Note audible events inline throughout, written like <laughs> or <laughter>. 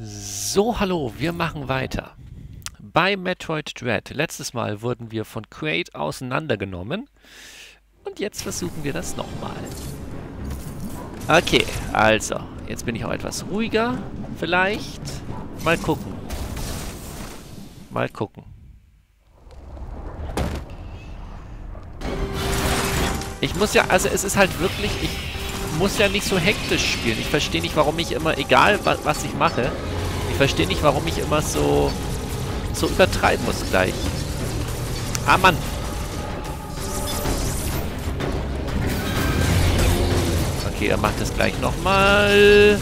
So, hallo, wir machen weiter. Bei Metroid Dread. Letztes Mal wurden wir von Quaid auseinandergenommen. Und jetzt versuchen wir das nochmal. Okay, also, jetzt bin ich auch etwas ruhiger, vielleicht. Mal gucken. Mal gucken. Ich muss ja, also es ist halt wirklich, ich muss ja nicht so hektisch spielen. Ich verstehe nicht, warum ich immer, egal was, was ich mache, ich verstehe nicht, warum ich immer so, so übertreiben muss gleich. Ah, Mann. Okay, er macht das gleich nochmal.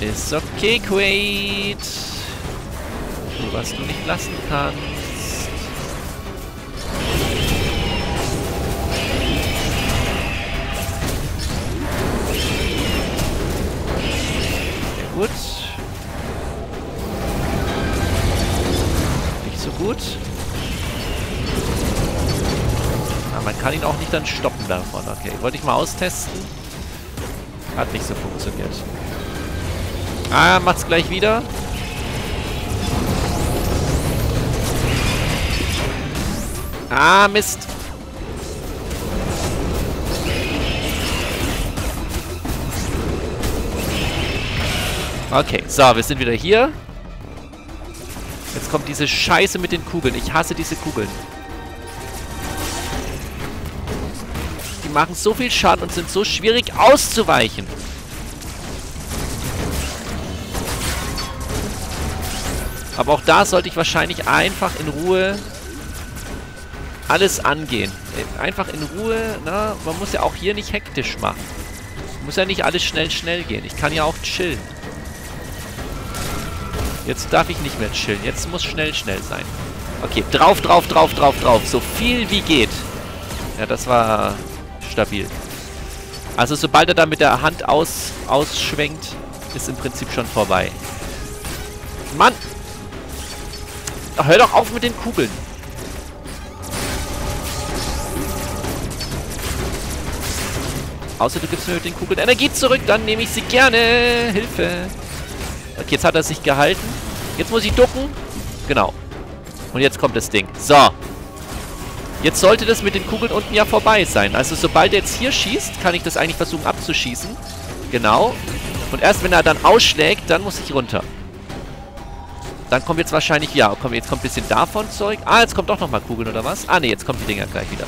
Ist okay, Quaid. Du, was du nicht lassen kannst. Gut. Nicht so gut. Ja, man kann ihn auch nicht dann stoppen davon. Okay, wollte ich mal austesten. Hat nicht so funktioniert. Ah, macht's gleich wieder. Ah, Mist. Okay, so, wir sind wieder hier. Jetzt kommt diese Scheiße mit den Kugeln. Ich hasse diese Kugeln. Die machen so viel Schaden und sind so schwierig auszuweichen. Aber auch da sollte ich wahrscheinlich einfach in Ruhe alles angehen. Einfach in Ruhe, na, man muss ja auch hier nicht hektisch machen. Muss ja nicht alles schnell, schnell gehen. Ich kann ja auch chillen. Jetzt darf ich nicht mehr chillen. Jetzt muss schnell, schnell sein. Okay, drauf, drauf, drauf, drauf, drauf. So viel wie geht. Ja, das war stabil. Also sobald er da mit der Hand aus, ausschwenkt, ist im Prinzip schon vorbei. Mann! Hör doch auf mit den Kugeln. Außer du gibst mir mit den Kugeln Energie zurück, dann nehme ich sie gerne. Hilfe. Okay, jetzt hat er sich gehalten. Jetzt muss ich ducken. Genau. Und jetzt kommt das Ding. So. Jetzt sollte das mit den Kugeln unten ja vorbei sein. Also sobald er jetzt hier schießt, kann ich das eigentlich versuchen abzuschießen. Genau. Und erst wenn er dann ausschlägt, dann muss ich runter. Dann kommt jetzt wahrscheinlich, ja, komm, jetzt kommt ein bisschen davon Zeug. Ah, jetzt kommt doch nochmal Kugeln oder was? Ah, ne, jetzt kommen die Dinger gleich wieder.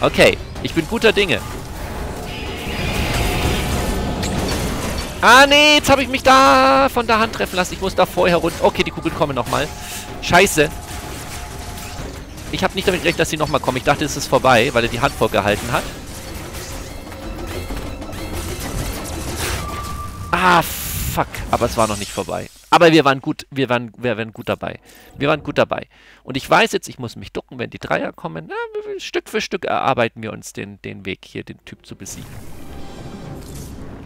Okay, ich bin guter Dinge. Ah, nee, jetzt habe ich mich da von der Hand treffen lassen. Ich muss da vorher runter. Okay, die Kugeln kommen nochmal. Scheiße. Ich habe nicht damit gerechnet, dass sie nochmal kommen. Ich dachte, es ist vorbei, weil er die Hand vorgehalten hat. Ah, fuck. Aber es war noch nicht vorbei. Aber wir waren gut, wir waren, wir waren gut dabei. Wir waren gut dabei. Und ich weiß jetzt, ich muss mich ducken, wenn die Dreier kommen. Na, Stück für Stück erarbeiten wir uns den, den Weg hier, den Typ zu besiegen.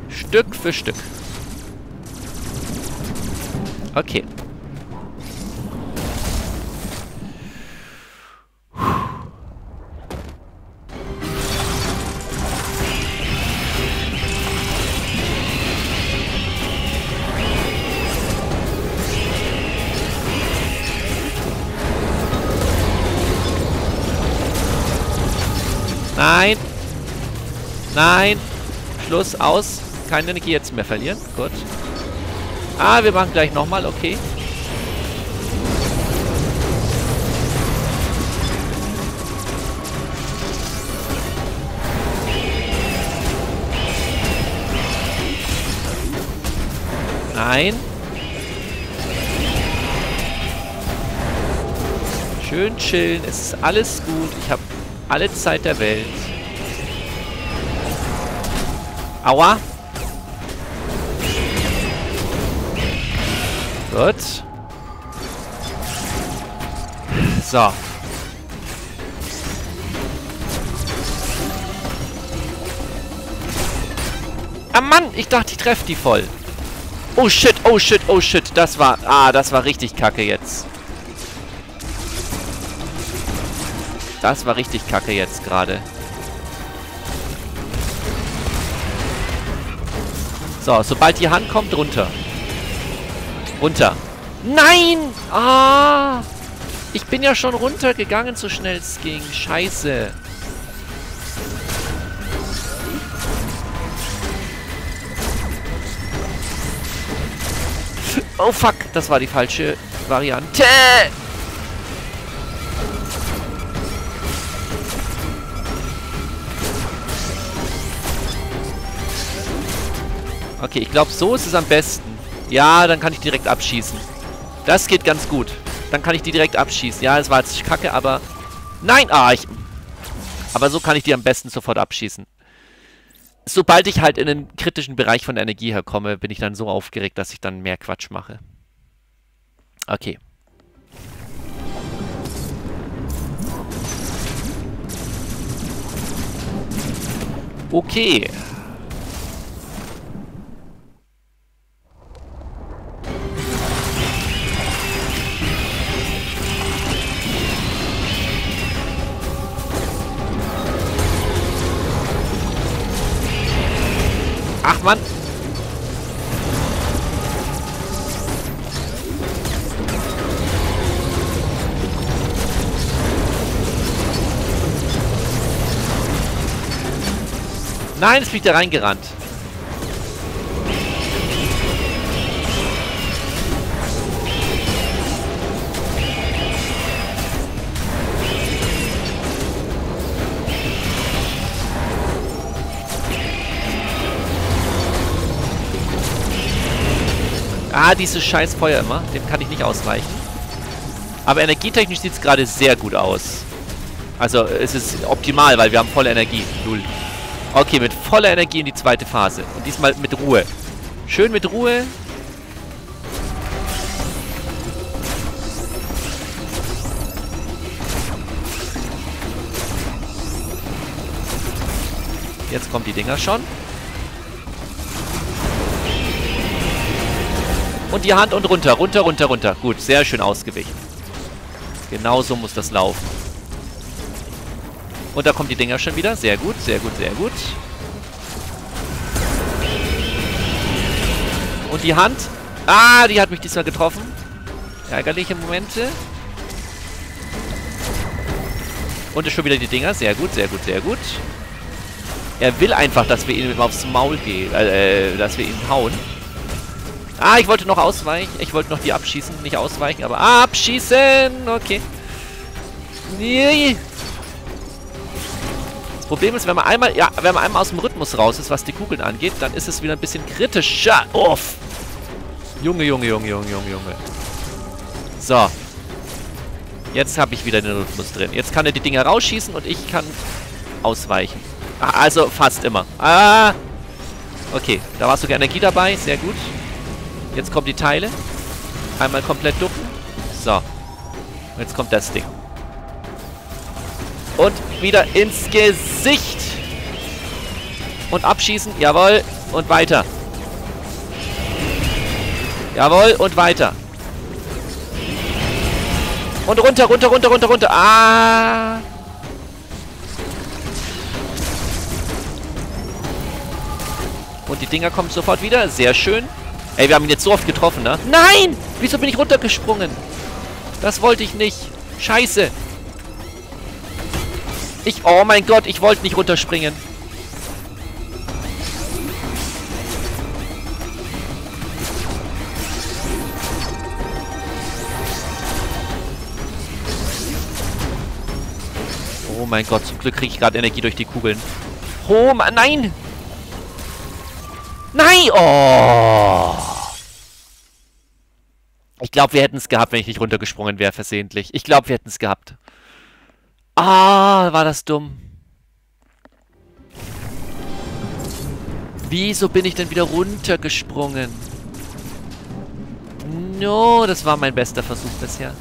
Stück für Stück. Okay. Nein. Nein. Schluss, aus. Keine Energie jetzt mehr verlieren. Gut. Ah, wir machen gleich nochmal. Okay. Nein. Schön chillen. Es ist alles gut. Ich habe alle Zeit der Welt. Aua. Gut. So. Ah Mann, ich dachte, ich treffe die voll. Oh shit, oh shit, oh shit. Das war... Ah, das war richtig kacke jetzt. Das war richtig kacke jetzt gerade. So, sobald die Hand kommt, runter. Runter. Nein! Ah! Ich bin ja schon runtergegangen, so schnell es ging. Scheiße. Oh fuck, das war die falsche Variante. Okay, ich glaube, so ist es am besten. Ja, dann kann ich direkt abschießen. Das geht ganz gut. Dann kann ich die direkt abschießen. Ja, es war jetzt kacke, aber... Nein! Ah, ich... Aber so kann ich die am besten sofort abschießen. Sobald ich halt in den kritischen Bereich von der Energie herkomme, bin ich dann so aufgeregt, dass ich dann mehr Quatsch mache. Okay. Okay. Ach, Mann. Nein, es fliegt da reingerannt. Dieses scheiß Feuer immer. Dem kann ich nicht ausweichen. Aber energietechnisch sieht es gerade sehr gut aus. Also, es ist optimal, weil wir haben volle Energie. Null. Okay, mit voller Energie in die zweite Phase. Und diesmal mit Ruhe. Schön mit Ruhe. Jetzt kommen die Dinger schon. Und die Hand und runter, runter, runter, runter. Gut, sehr schön ausgewichen. Genauso muss das laufen. Und da kommen die Dinger schon wieder. Sehr gut, sehr gut, sehr gut. Und die Hand. Ah, die hat mich diesmal getroffen. Ärgerliche Momente. Und ist schon wieder die Dinger. Sehr gut, sehr gut, sehr gut. Er will einfach, dass wir ihm aufs Maul gehen. Äh, dass wir ihn hauen. Ah, ich wollte noch ausweichen. Ich wollte noch die abschießen. Nicht ausweichen, aber abschießen. Okay. Nee. Das Problem ist, wenn man einmal, ja, wenn man einmal aus dem Rhythmus raus ist, was die Kugeln angeht, dann ist es wieder ein bisschen kritischer. Uff. Junge, Junge, Junge, Junge, Junge, Junge. So. Jetzt habe ich wieder den Rhythmus drin. Jetzt kann er die Dinger rausschießen und ich kann ausweichen. Ah, also fast immer. Ah. Okay, da war sogar Energie dabei. Sehr gut. Jetzt kommen die Teile. Einmal komplett ducken. So. Jetzt kommt das Ding. Und wieder ins Gesicht. Und abschießen. Jawohl. Und weiter. Jawohl. Und weiter. Und runter, runter, runter, runter, runter. Ah. Und die Dinger kommen sofort wieder. Sehr schön. Ey, wir haben ihn jetzt so oft getroffen, ne? Nein! Wieso bin ich runtergesprungen? Das wollte ich nicht. Scheiße. Ich... Oh mein Gott, ich wollte nicht runterspringen. Oh mein Gott, zum Glück kriege ich gerade Energie durch die Kugeln. Oh Mann, nein! Nein! Oh! Ich glaube, wir hätten es gehabt, wenn ich nicht runtergesprungen wäre, versehentlich. Ich glaube, wir hätten es gehabt. Ah, war das dumm. Wieso bin ich denn wieder runtergesprungen? No, das war mein bester Versuch bisher.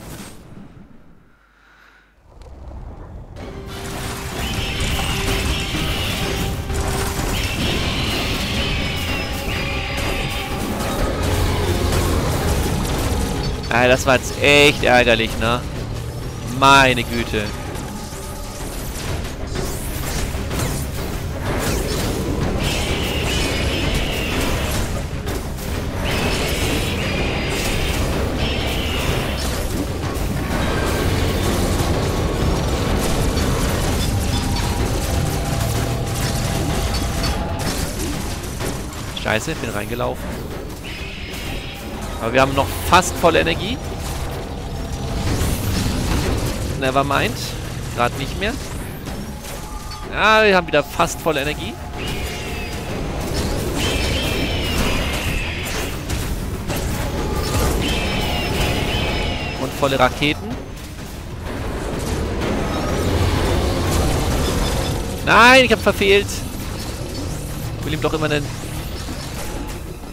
Alter, das war jetzt echt ärgerlich, ne? Meine Güte. Scheiße, bin reingelaufen. Aber wir haben noch fast volle Energie. Nevermind. Gerade nicht mehr. Ja, wir haben wieder fast volle Energie. Und volle Raketen. Nein, ich habe verfehlt. Ich will ihm doch immer einen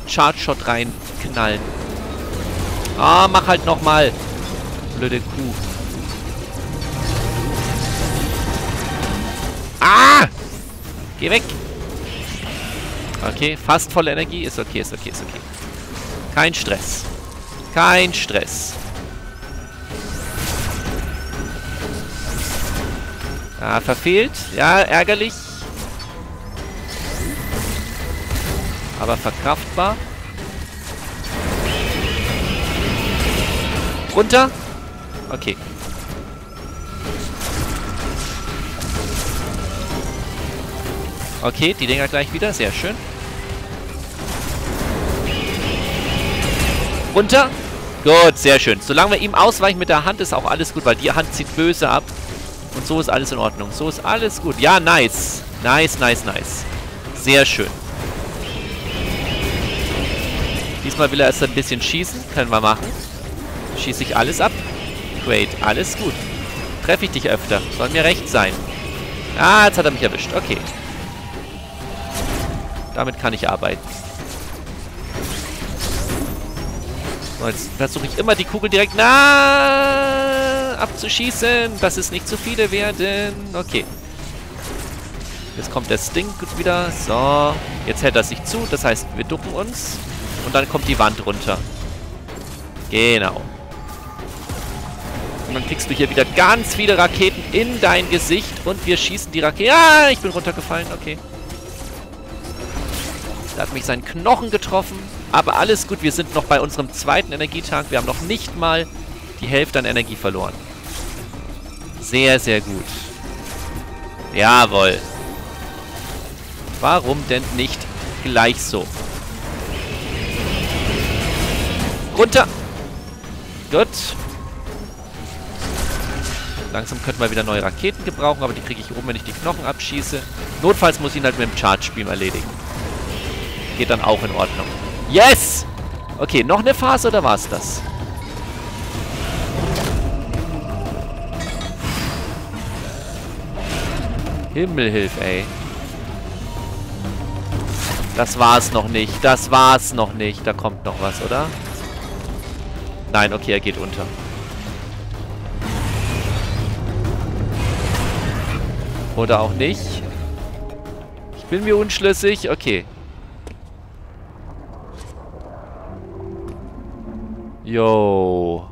Charge-Shot reinknallen. Ah, mach halt nochmal. Blöde Kuh. Ah! Geh weg. Okay, fast volle Energie. Ist okay, ist okay, ist okay. Kein Stress. Kein Stress. Ah, verfehlt. Ja, ärgerlich. Aber verkraftbar. Runter. Okay. Okay, die Dinger gleich wieder. Sehr schön. Runter. Gut, sehr schön. Solange wir ihm ausweichen mit der Hand, ist auch alles gut, weil die Hand zieht böse ab. Und so ist alles in Ordnung. So ist alles gut. Ja, nice. Nice, nice, nice. Sehr schön. Diesmal will er erst ein bisschen schießen. Können wir machen. Schieße ich alles ab. Great, alles gut. Treffe ich dich öfter. Soll mir recht sein. Ah, jetzt hat er mich erwischt. Okay. Damit kann ich arbeiten. So, jetzt versuche ich immer die Kugel direkt na abzuschießen, dass es nicht zu viele werden. Okay. Jetzt kommt der Sting wieder. So. Jetzt hält er sich zu. Das heißt, wir ducken uns. Und dann kommt die Wand runter. Genau. Und dann kriegst du hier wieder ganz viele Raketen in dein Gesicht. Und wir schießen die Raketen. Ja, ich bin runtergefallen. Okay. Da hat mich sein Knochen getroffen. Aber alles gut, wir sind noch bei unserem zweiten Energietank. Wir haben noch nicht mal die Hälfte an Energie verloren. Sehr, sehr gut. Jawohl. Warum denn nicht gleich so? Runter! Gut. Langsam könnten wir wieder neue Raketen gebrauchen, aber die kriege ich oben, wenn ich die Knochen abschieße. Notfalls muss ich ihn halt mit dem Charge-Beam erledigen. Geht dann auch in Ordnung. Yes! Okay, noch eine Phase oder war es das? Himmelhilf, ey. Das war's noch nicht. Das war's noch nicht. Da kommt noch was, oder? Nein, okay, er geht unter. Oder auch nicht. Ich bin mir unschlüssig. Okay. Yo.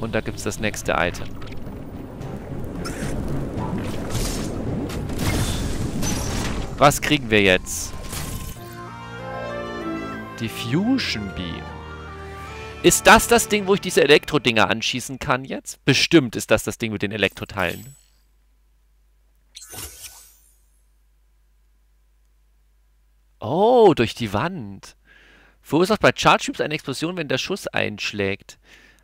Und da gibt es das nächste Item. Was kriegen wir jetzt? Diffusion Beam. Ist das das Ding, wo ich diese Elektro-Dinger anschießen kann jetzt? Bestimmt ist das das Ding mit den Elektroteilen. Oh, durch die Wand. Verursacht bei Charge Tubes eine Explosion, wenn der Schuss einschlägt.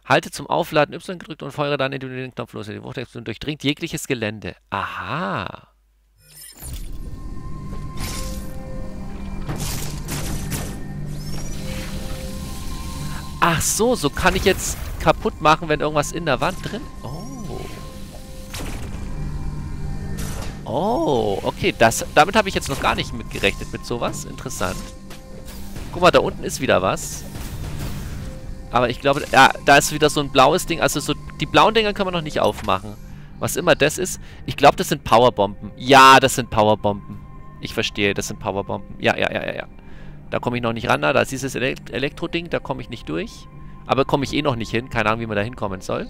Halte zum Aufladen Y gedrückt und feuere dann, indem du den Knopf los. Die Wuchtexplosion durchdringt jegliches Gelände. Aha. Ach so, so kann ich jetzt kaputt machen, wenn irgendwas in der Wand drin... Oh. Oh, okay. Das, damit habe ich jetzt noch gar nicht mitgerechnet mit sowas. Interessant. Guck mal, da unten ist wieder was. Aber ich glaube, ja, da ist wieder so ein blaues Ding. Also so, die blauen Dinger können wir noch nicht aufmachen. Was immer das ist. Ich glaube, das sind Powerbomben. Ja, das sind Powerbomben. Ich verstehe, das sind Powerbomben. Ja, ja, ja, ja, ja. Da komme ich noch nicht ran. Da ist dieses Elekt Elektro-Ding, da komme ich nicht durch. Aber komme ich eh noch nicht hin. Keine Ahnung, wie man da hinkommen soll.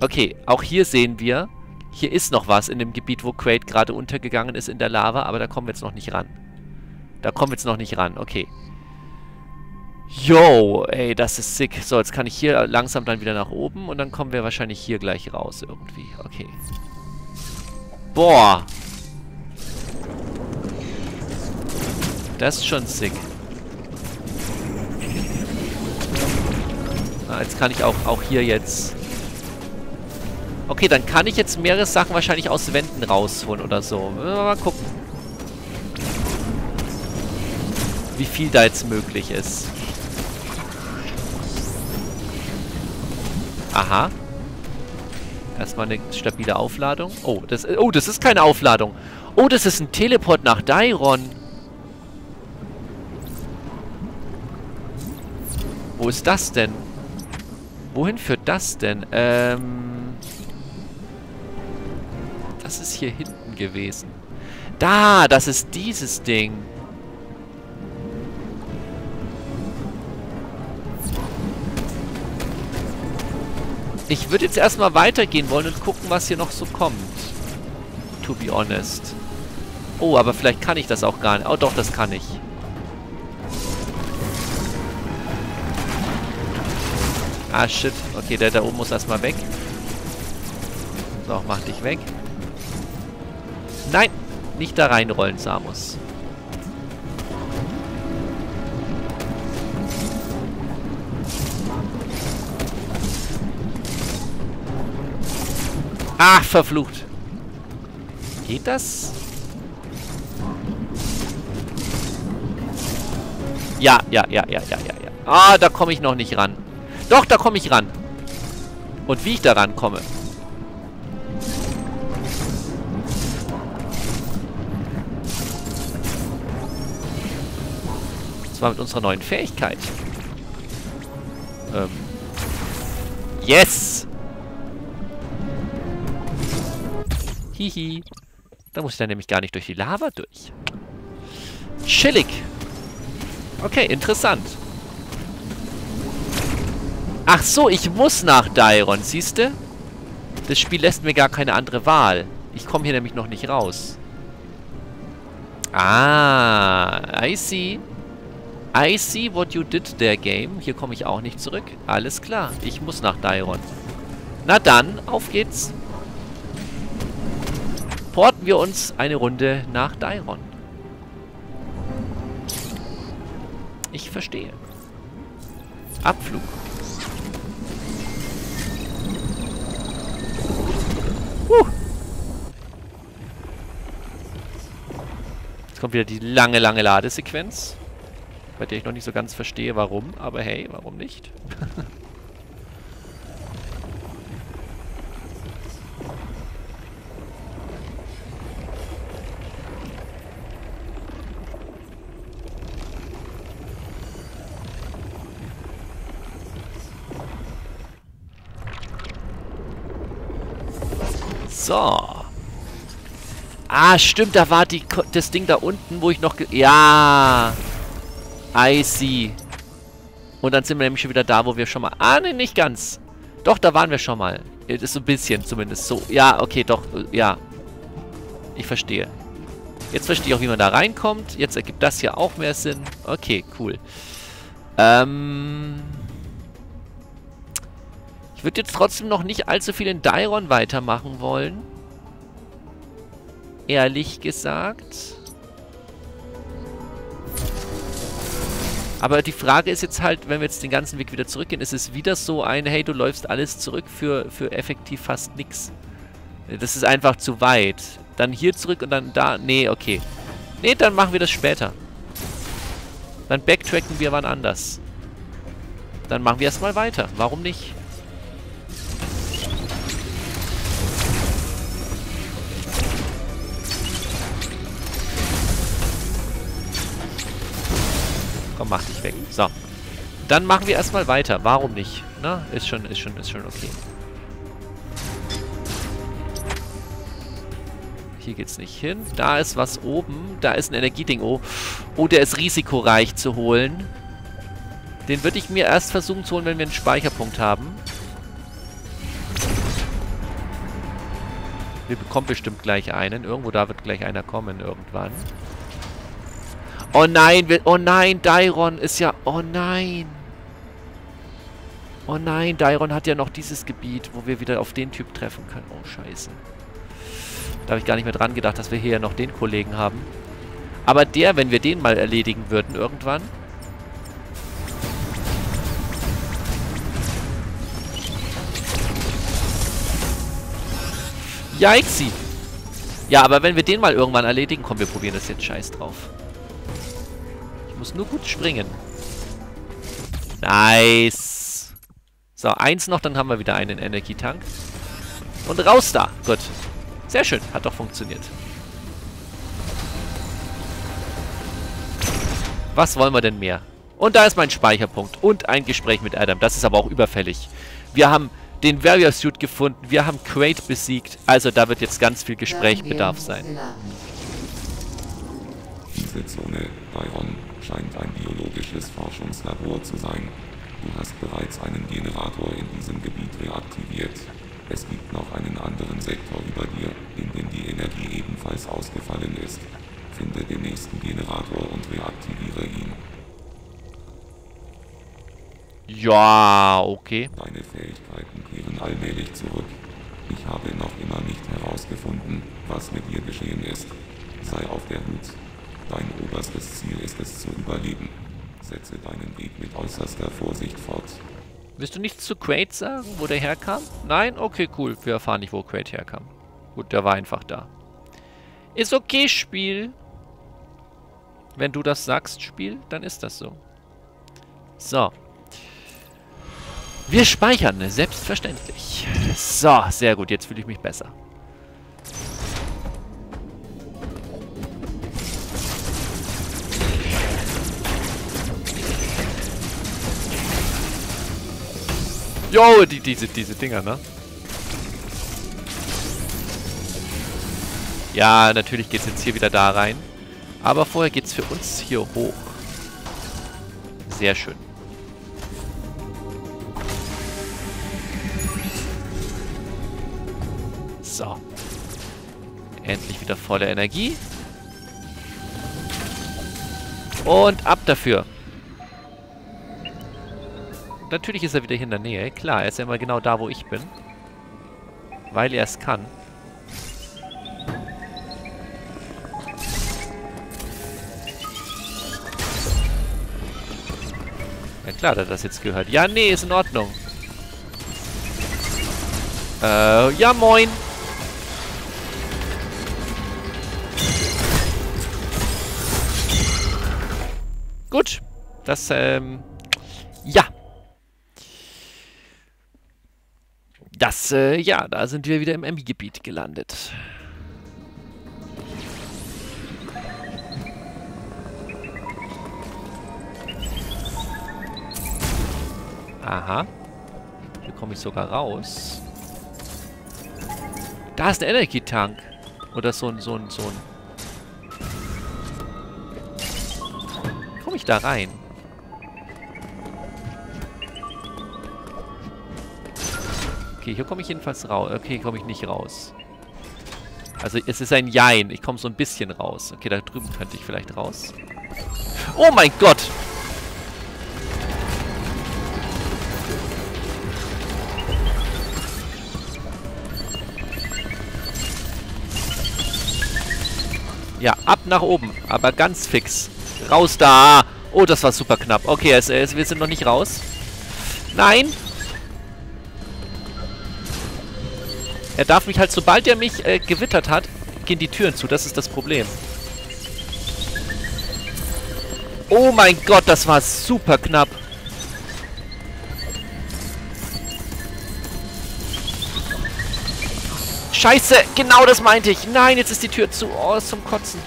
Okay, auch hier sehen wir, hier ist noch was in dem Gebiet, wo Quaid gerade untergegangen ist in der Lava, aber da kommen wir jetzt noch nicht ran. Da kommen wir jetzt noch nicht ran. Okay. Yo, ey, das ist sick. So, jetzt kann ich hier langsam dann wieder nach oben und dann kommen wir wahrscheinlich hier gleich raus irgendwie. Okay. Boah. Das ist schon sick. Ah, jetzt kann ich auch, auch hier jetzt... Okay, dann kann ich jetzt mehrere Sachen wahrscheinlich aus Wänden rausholen oder so. Mal gucken. Wie viel da jetzt möglich ist. Aha. Erstmal eine stabile Aufladung. Oh das, oh, das ist keine Aufladung. Oh, das ist ein Teleport nach Dairon. Wo ist das denn? Wohin führt das denn? Ähm... Das ist hier hinten gewesen. Da, das ist dieses Ding. Ich würde jetzt erstmal weitergehen wollen und gucken, was hier noch so kommt. To be honest. Oh, aber vielleicht kann ich das auch gar nicht. Oh, doch, das kann ich. Ah, shit. Okay, der da oben muss erstmal weg. So, mach dich weg. Nein! Nicht da reinrollen, Samus. Ach, verflucht. Geht das? Ja, ja, ja, ja, ja, ja, ja. Ah, da komme ich noch nicht ran. Doch, da komme ich ran. Und wie ich da rankomme. Das war mit unserer neuen Fähigkeit. Ähm. Yes! Hihi. Da muss ich dann nämlich gar nicht durch die Lava durch. Chillig. Okay, interessant. Ach so, ich muss nach Dairon, siehst du? Das Spiel lässt mir gar keine andere Wahl. Ich komme hier nämlich noch nicht raus. Ah, I see. I see what you did there, Game. Hier komme ich auch nicht zurück. Alles klar, ich muss nach Dairon. Na dann, auf geht's. Porten wir uns eine Runde nach Dairon. Ich verstehe. Abflug. Huh. Jetzt kommt wieder die lange, lange Ladesequenz. Bei der ich noch nicht so ganz verstehe, warum. Aber hey, warum nicht? <laughs> So. Ah, stimmt, da war die, das Ding da unten, wo ich noch... Ja. I see. Und dann sind wir nämlich schon wieder da, wo wir schon mal... Ah, ne, nicht ganz. Doch, da waren wir schon mal. Das ist so ein bisschen zumindest so. Ja, okay, doch. Ja. Ich verstehe. Jetzt verstehe ich auch, wie man da reinkommt. Jetzt ergibt das hier auch mehr Sinn. Okay, cool. Ähm... Ich würde jetzt trotzdem noch nicht allzu viel in Dairon weitermachen wollen. Ehrlich gesagt. Aber die Frage ist jetzt halt, wenn wir jetzt den ganzen Weg wieder zurückgehen, ist es wieder so ein, hey, du läufst alles zurück für, für effektiv fast nichts. Das ist einfach zu weit. Dann hier zurück und dann da. Nee, okay. Nee, dann machen wir das später. Dann backtracken wir wann anders. Dann machen wir erstmal weiter. Warum nicht? Komm, mach dich weg. So. Dann machen wir erstmal weiter. Warum nicht? Na, ist schon, ist schon, ist schon okay. Hier geht's nicht hin. Da ist was oben. Da ist ein Energieding. Oh, oh der ist risikoreich zu holen. Den würde ich mir erst versuchen zu holen, wenn wir einen Speicherpunkt haben. Wir bekommen bestimmt gleich einen. Irgendwo da wird gleich einer kommen irgendwann. Oh nein, oh nein, Dairon ist ja... Oh nein. Oh nein, Dairon hat ja noch dieses Gebiet, wo wir wieder auf den Typ treffen können. Oh, scheiße. Da habe ich gar nicht mehr dran gedacht, dass wir hier ja noch den Kollegen haben. Aber der, wenn wir den mal erledigen würden irgendwann... Yikesy! Ja, aber wenn wir den mal irgendwann erledigen, komm, wir probieren das jetzt scheiß drauf. Muss nur gut springen. Nice. So, eins noch, dann haben wir wieder einen Energietank. Und raus da. Gut. Sehr schön. Hat doch funktioniert. Was wollen wir denn mehr? Und da ist mein Speicherpunkt. Und ein Gespräch mit Adam. Das ist aber auch überfällig. Wir haben den Warrior Suit gefunden. Wir haben Quaid besiegt. Also da wird jetzt ganz viel Gesprächbedarf sein. Diese Zone, Byron, scheint ein biologisches Forschungslabor zu sein. Du hast bereits einen Generator in diesem Gebiet reaktiviert. Es gibt noch einen anderen Sektor über dir, in dem die Energie ebenfalls ausgefallen ist. Finde den nächsten Generator und reaktiviere ihn. Ja, okay. Deine Fähigkeiten kehren allmählich zurück. Ich habe noch immer nicht herausgefunden, was mit dir geschehen ist. Sei auf der Hut. Dein oberstes Ziel ist es zu überleben. Setze deinen Weg mit äußerster Vorsicht fort. Willst du nichts zu Quaid sagen, wo der herkam? Nein? Okay, cool. Wir erfahren nicht, wo Quaid herkam. Gut, der war einfach da. Ist okay, Spiel. Wenn du das sagst, Spiel, dann ist das so. So. Wir speichern, selbstverständlich. So, sehr gut. Jetzt fühle ich mich besser. Jo, die, diese, diese Dinger, ne? Ja, natürlich geht es jetzt hier wieder da rein. Aber vorher geht es für uns hier hoch. Sehr schön. So. Endlich wieder volle Energie. Und ab dafür. Natürlich ist er wieder hier in der Nähe. Klar, er ist ja immer genau da, wo ich bin. Weil er es kann. Ja klar, hat er das jetzt gehört. Ja, nee, ist in Ordnung. Äh, ja moin. Gut. Das, ähm... Ja. Das, äh, ja, da sind wir wieder im Emmy-Gebiet gelandet. Aha. Hier komme ich sogar raus. Da ist ein Energy-Tank. Oder so ein, so ein, so ein... Komme ich da rein? Okay, hier komme ich jedenfalls raus. Okay, komme ich nicht raus. Also es ist ein Jein. Ich komme so ein bisschen raus. Okay, da drüben könnte ich vielleicht raus. Oh mein Gott! Ja, ab nach oben. Aber ganz fix. Raus da. Oh, das war super knapp. Okay, es, es, wir sind noch nicht raus. Nein. Er darf mich halt, sobald er mich äh, gewittert hat, gehen die Türen zu. Das ist das Problem. Oh mein Gott, das war super knapp. Scheiße, genau das meinte ich. Nein, jetzt ist die Tür zu. Oh, ist zum Kotzen.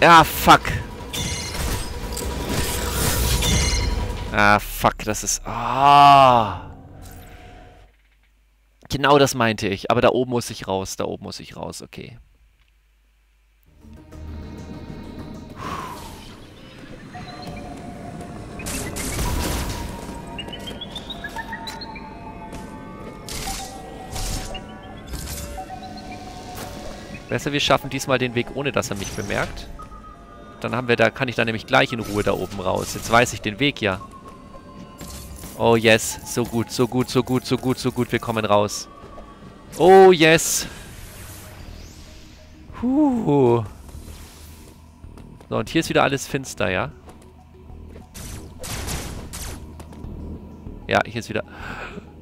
Ja, fuck. Ah, fuck, das ist... Ah. Genau das meinte ich. Aber da oben muss ich raus. Da oben muss ich raus. Okay. Besser, wir schaffen diesmal den Weg, ohne dass er mich bemerkt. Dann haben wir da, kann ich da nämlich gleich in Ruhe da oben raus. Jetzt weiß ich den Weg ja. Oh yes, so gut, so gut, so gut, so gut, so gut, wir kommen raus. Oh yes. Huh. So, und hier ist wieder alles finster, ja? Ja, hier ist wieder...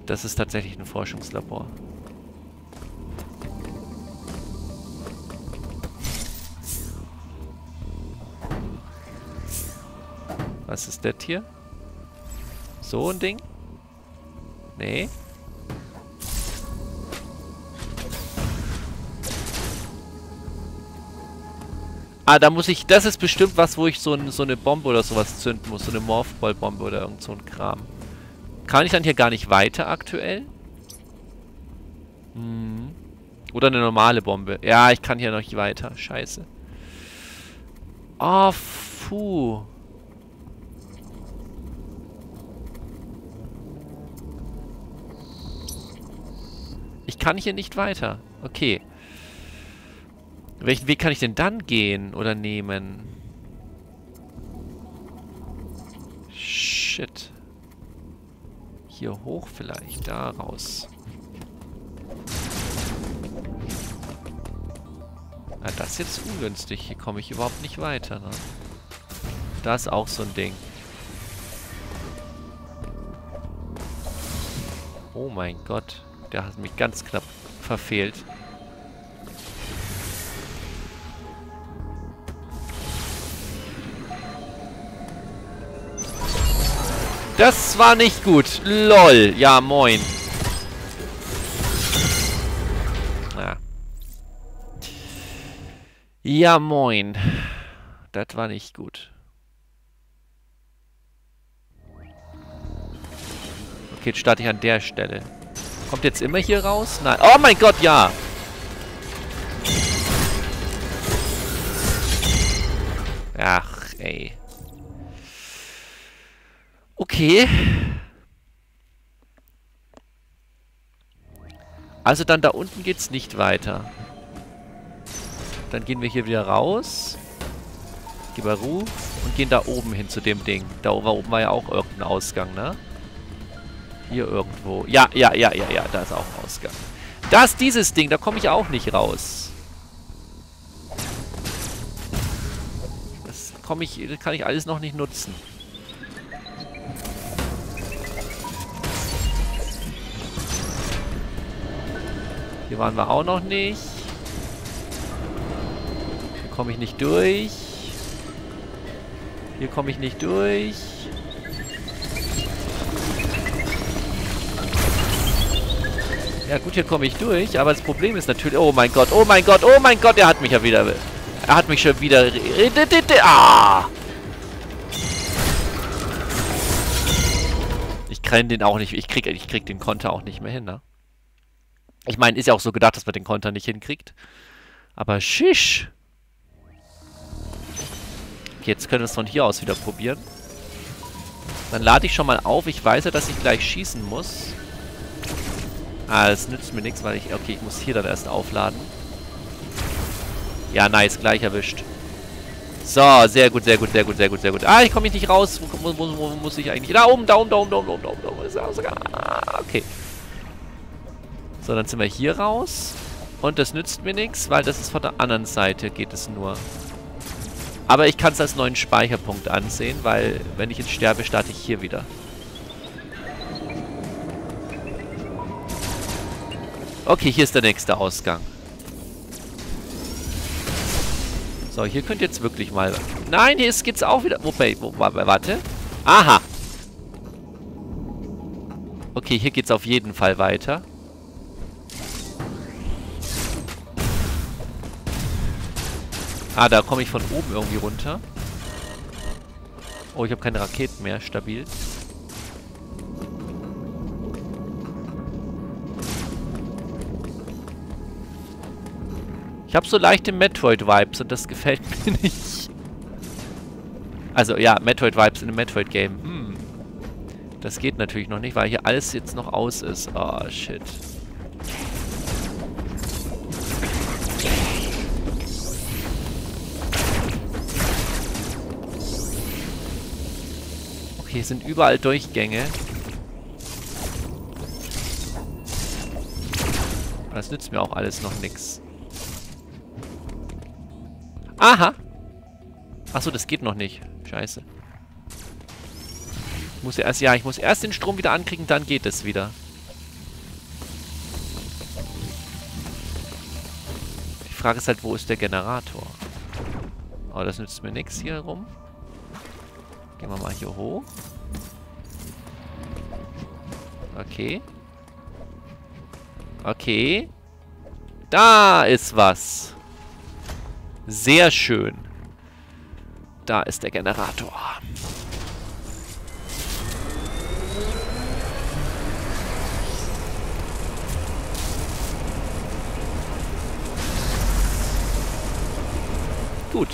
Das ist tatsächlich ein Forschungslabor. Was ist das hier? So ein Ding? Nee. Ah, da muss ich... Das ist bestimmt was, wo ich so, ein, so eine Bombe oder sowas zünden muss. So eine Morphball-Bombe oder irgend so ein Kram. Kann ich dann hier gar nicht weiter aktuell? Hm. Oder eine normale Bombe. Ja, ich kann hier noch nicht weiter. Scheiße. Oh, puh. Ich kann hier nicht weiter. Okay. Welchen Weg kann ich denn dann gehen oder nehmen? Shit. Hier hoch vielleicht. Da raus. Na, das ist jetzt ungünstig. Hier komme ich überhaupt nicht weiter. Ne? Da ist auch so ein Ding. Oh mein Gott. Der hat mich ganz knapp verfehlt. Das war nicht gut. LOL. Ja, moin. Ja. Ja, moin. Das war nicht gut. Okay, jetzt starte ich an der Stelle. Kommt jetzt immer hier raus? Nein. Oh mein Gott, ja. Ach, ey. Okay. Also dann da unten geht's nicht weiter. Dann gehen wir hier wieder raus. Gehen wir Ruhe und gehen da oben hin zu dem Ding. Da oben war ja auch irgendein Ausgang, ne? Hier irgendwo. Ja, ja, ja, ja, ja, da ist auch ein Ausgang. Das ist dieses Ding, da komme ich auch nicht raus. Das ich, das kann ich alles noch nicht nutzen. Hier waren wir auch noch nicht. Hier komme ich nicht durch. Hier komme ich nicht durch. Ja gut, hier komme ich durch, aber das Problem ist natürlich... Oh mein Gott, oh mein Gott, oh mein Gott, er hat mich ja wieder... Er hat mich schon wieder... Ah! Ich kann den auch nicht... Ich krieg, ich krieg den Konter auch nicht mehr hin, ne? Ich meine, ist ja auch so gedacht, dass man den Konter nicht hinkriegt. Aber shish! Okay, jetzt können wir es von hier aus wieder probieren. Dann lade ich schon mal auf. Ich weiß ja, dass ich gleich schießen muss. Ah, das nützt mir nichts, weil ich... Okay, ich muss hier dann erst aufladen. Ja, nice. Gleich erwischt. So, sehr gut, sehr gut, sehr gut, sehr gut, sehr gut. Ah, ich komme nicht raus. Wo, wo, wo, muss ich eigentlich... Da oben, da oben, da oben, da oben, da oben, da oben. Ah, okay. So, dann sind wir hier raus. Und das nützt mir nichts, weil das ist von der anderen Seite geht es nur. Aber ich kann es als neuen Speicherpunkt ansehen, weil wenn ich jetzt sterbe, starte ich hier wieder. Okay, hier ist der nächste Ausgang. So, hier könnt ihr jetzt wirklich mal... Nein, hier geht's auch wieder... Wobei, wo, warte. Aha. Okay, hier geht's auf jeden Fall weiter. Ah, da komme ich von oben irgendwie runter. Oh, ich habe keine Raketen mehr. Stabil. Ich habe so leichte Metroid-Vibes und das gefällt <laughs> mir nicht. Also ja, Metroid-Vibes in einem Metroid-Game. Hm. Das geht natürlich noch nicht, weil hier alles jetzt noch aus ist. Oh, shit. Okay, hier sind überall Durchgänge. Das nützt mir auch alles noch nichts. Aha! Achso, das geht noch nicht. Scheiße. Ich muss erst, ja, ich muss erst den Strom wieder ankriegen, dann geht es wieder. Die Frage ist halt, wo ist der Generator? Oh, das nützt mir nichts hier rum. Gehen wir mal hier hoch. Okay. Okay. Da ist was. Sehr schön. Da ist der Generator. Gut.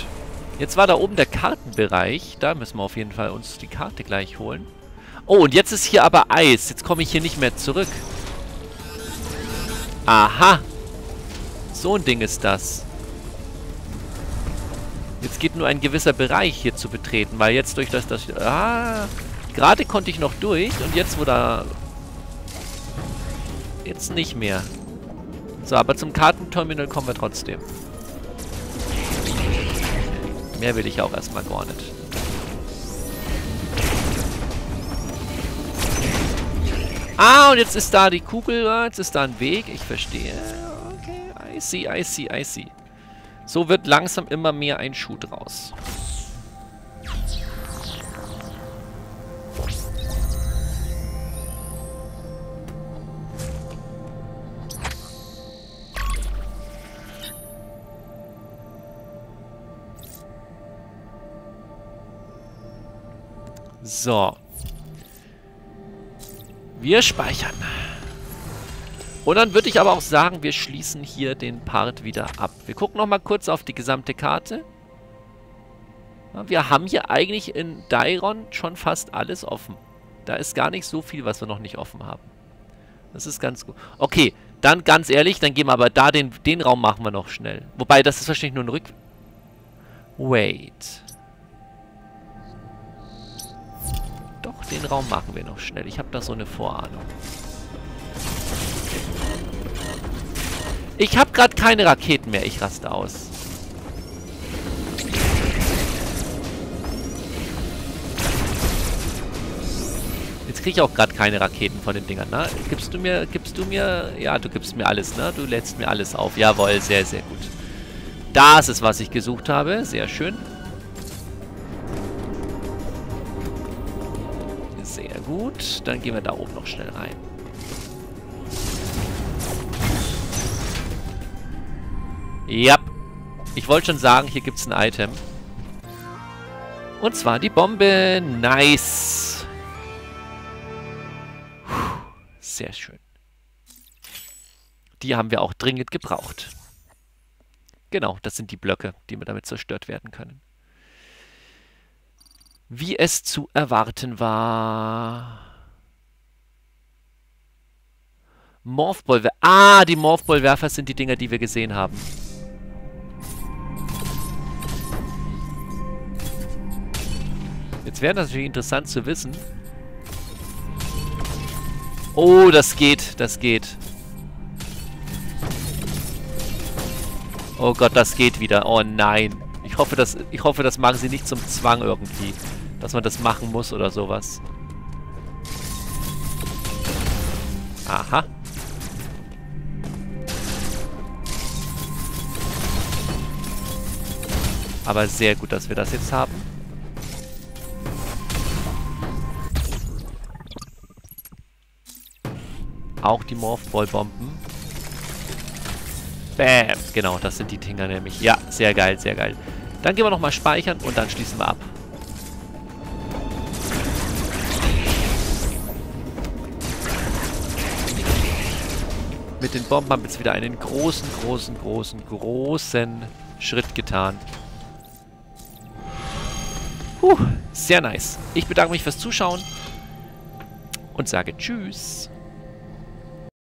Jetzt war da oben der Kartenbereich. Da müssen wir auf jeden Fall uns die Karte gleich holen. Oh, und jetzt ist hier aber Eis. Jetzt komme ich hier nicht mehr zurück. Aha. So ein Ding ist das. Jetzt geht nur ein gewisser Bereich hier zu betreten, weil jetzt durch das... das ah, gerade konnte ich noch durch und jetzt wo da... Jetzt nicht mehr. So, aber zum Kartenterminal kommen wir trotzdem. Mehr will ich auch erstmal gar nicht. Ah, und jetzt ist da die Kugel, jetzt ist da ein Weg, ich verstehe. Okay, I see, I see, I see. So wird langsam immer mehr ein Schuh draus. So. Wir speichern. Und dann würde ich aber auch sagen, wir schließen hier den Part wieder ab. Wir gucken nochmal kurz auf die gesamte Karte. Wir haben hier eigentlich in Dairon schon fast alles offen. Da ist gar nicht so viel, was wir noch nicht offen haben. Das ist ganz gut. Okay, dann ganz ehrlich, dann gehen wir aber da, den, den Raum machen wir noch schnell. Wobei, das ist wahrscheinlich nur ein Rück... Wait. Doch, den Raum machen wir noch schnell. Ich habe da so eine Vorahnung. Ich habe gerade keine Raketen mehr. Ich raste aus. Jetzt kriege ich auch gerade keine Raketen von den Dingern, ne? Gibst du mir, gibst du mir, ja, du gibst mir alles, ne? Du lädst mir alles auf. Jawohl, sehr, sehr gut. Das ist, was ich gesucht habe. Sehr schön. gut. Dann gehen wir da oben noch schnell rein. Ja. Ich wollte schon sagen, hier gibt es ein Item. Und zwar die Bombe. Nice. Sehr schön. Die haben wir auch dringend gebraucht. Genau, das sind die Blöcke, die mir damit zerstört werden können wie es zu erwarten war. Morphballwerfer. Ah, die Morphballwerfer sind die Dinger, die wir gesehen haben. Jetzt wäre das natürlich interessant zu wissen. Oh, das geht, das geht. Oh Gott, das geht wieder. Oh nein. Ich hoffe, das, ich hoffe, das machen sie nicht zum Zwang irgendwie dass man das machen muss oder sowas. Aha. Aber sehr gut, dass wir das jetzt haben. Auch die Morphball-Bomben. Bam. Genau, das sind die Dinger nämlich. Ja, sehr geil, sehr geil. Dann gehen wir nochmal speichern und dann schließen wir ab. Mit den Bomben haben wir jetzt wieder einen großen, großen, großen, großen Schritt getan. Puh, sehr nice. Ich bedanke mich fürs Zuschauen und sage Tschüss.